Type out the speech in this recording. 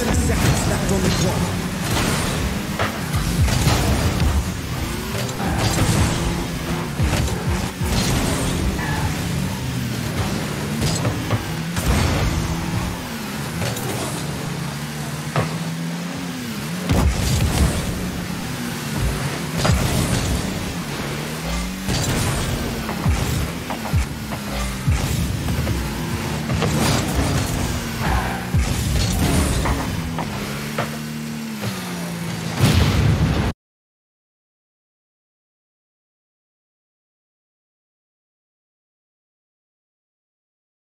30 seconds left on the clock.